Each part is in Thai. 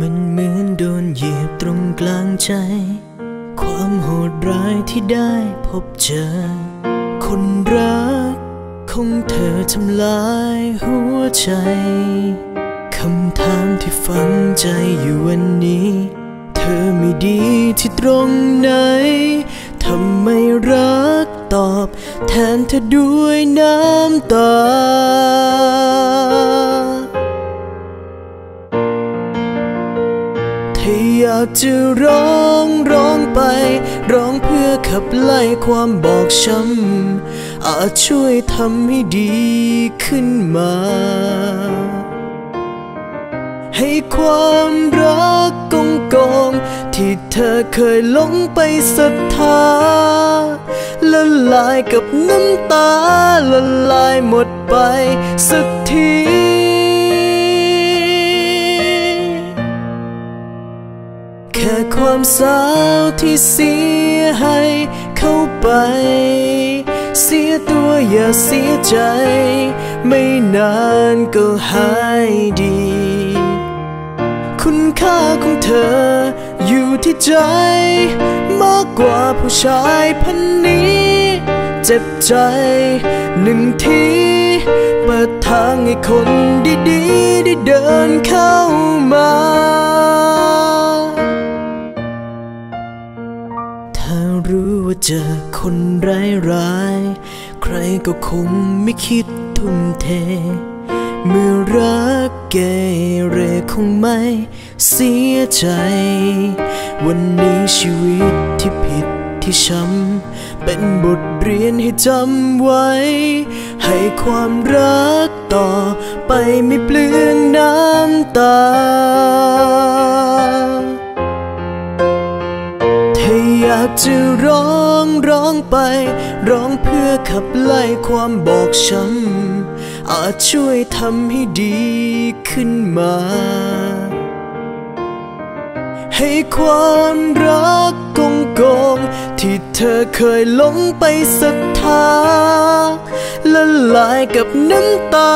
มันเหมือนโดนเหยียบตรงกลางใจ ความโหดร้ายที่ได้พบเจอ คนรักของเธอทำลายหัวใจคำถามที่ฝังใจอยู่วันนี้ เธอไม่ดีที่ตรงไหนทำไมรักตอบ แทนเธอด้วยน้ำตา จะร้องร้องไป ร้องเพื่อขับไล่ความบอกช้ำอาจช่วยทำให้ดีขึ้นมา ให้ความรักกงกองที่เธอเคยหลงไปศรัทธาละลายกับน้ำตาละลายหมดไปสักที แค่ความสาวที่เสียให้เข้าไป เสียตัวอย่าเสียใจ ไม่นานก็หายดี คุณค่าของเธออยู่ที่ใจ มากกว่าผู้ชายพันนี้ เจ็บใจหนึ่งทีเปิดทางให้คนดีๆได้เดินเข้ามา ถ้ารู้ว่าเจอคนร้ายร้ายใครก็คงไม่คิดทุ่มเท เมื่อรักเกเรคงไม่เสียใจ วันนี้ชีวิตที่ผิดที่ช้ำ เป็นบทเรียนให้จำไว้ ให้ความรักต่อไปไม่เปลืองน้ำตา ถ้าอยากจะร้องร้องไป ร้องเพื่อขับไล่ความบอกช้ำอาจช่วยทำให้ดีขึ้นมา ให้ความรักกงกงที่เธอเคยหลงไปศรัทธาละลายกับน้ำตา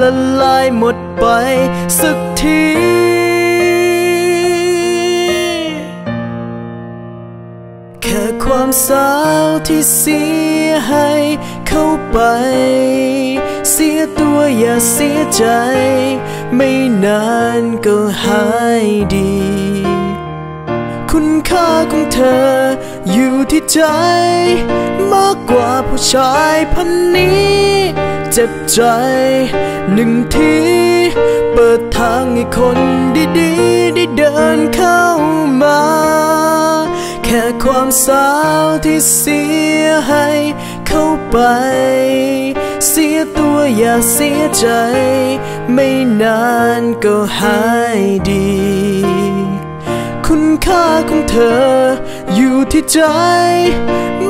ละลายหมดไปสักที ความสาวที่เสียให้เข้าไป เสียตัวอย่าเสียใจ ไม่นานก็หายดี คุณค่าของเธออยู่ที่ใจ มากกว่าผู้ชายพันนี้ เจ็บใจหนึ่งทีเปิดทางให้คนดีๆ ได้เดินเข้ามา ความสาวที่เสียให้เข้าไป เสียตัวอย่าเสียใจ ไม่นานก็หายดี คุณค่าของเธออยู่ที่ใจ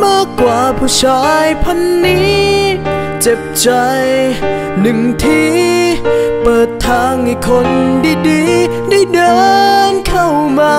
มากกว่าผู้ชายพันนี้ เจ็บใจหนึ่งทีเปิดทางให้คนดีๆ ได้เดินเข้ามา